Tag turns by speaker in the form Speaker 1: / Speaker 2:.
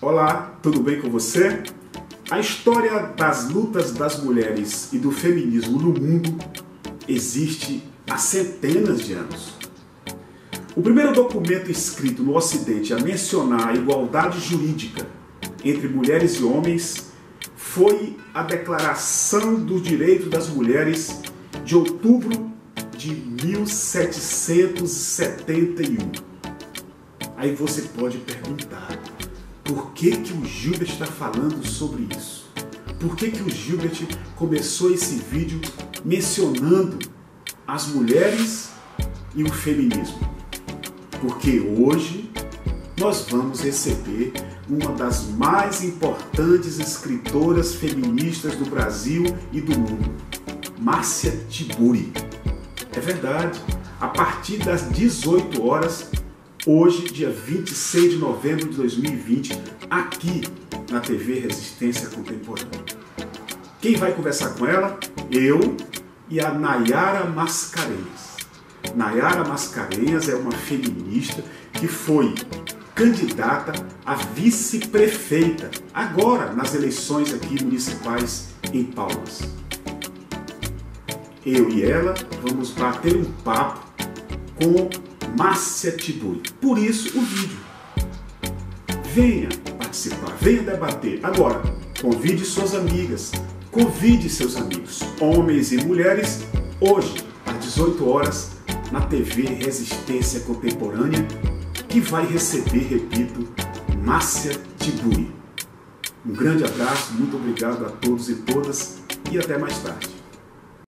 Speaker 1: Olá, tudo bem com você? A história das lutas das mulheres e do feminismo no mundo existe há centenas de anos. O primeiro documento escrito no Ocidente a mencionar a igualdade jurídica entre mulheres e homens foi a Declaração dos Direitos das Mulheres de outubro de 1771. Aí você pode perguntar, por que, que o Gilbert está falando sobre isso? Por que, que o Gilbert começou esse vídeo mencionando as mulheres e o feminismo? Porque hoje nós vamos receber uma das mais importantes escritoras feministas do Brasil e do mundo, Márcia Tiburi. É verdade, a partir das 18 horas, hoje, dia 26 de novembro de 2020, aqui na TV Resistência Contemporânea. Quem vai conversar com ela? Eu e a Nayara Mascarenhas. Nayara Mascarenhas é uma feminista que foi candidata a vice-prefeita agora nas eleições aqui municipais em Palmas. Eu e ela vamos bater um papo com Márcia Tiburi. Por isso o vídeo. Venha participar, venha debater. Agora, convide suas amigas, convide seus amigos, homens e mulheres, hoje, às 18 horas, na TV Resistência Contemporânea que vai receber, repito, Márcia Tiburi. Um grande abraço, muito obrigado a todos e todas e até mais tarde.